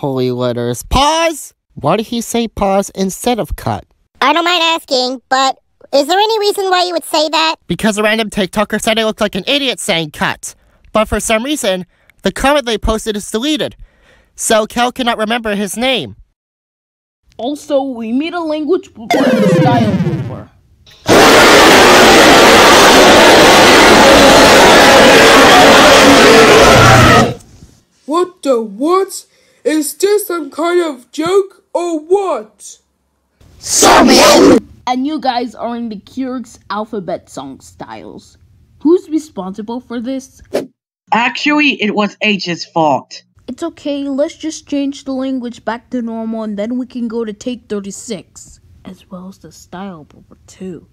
Holy letters. Pause! Why did he say pause instead of cut? I don't mind asking, but is there any reason why you would say that? Because a random TikToker said I looked like an idiot saying cut. But for some reason, the comment they posted is deleted. So Kel cannot remember his name. Also, we made a language with the style blooper. What the what? Is this some kind of joke or what? And you guys are in the Kyrgyz alphabet song styles. Who's responsible for this? Actually, it was H's fault. It's okay, let's just change the language back to normal and then we can go to take 36. As well as the style blooper too.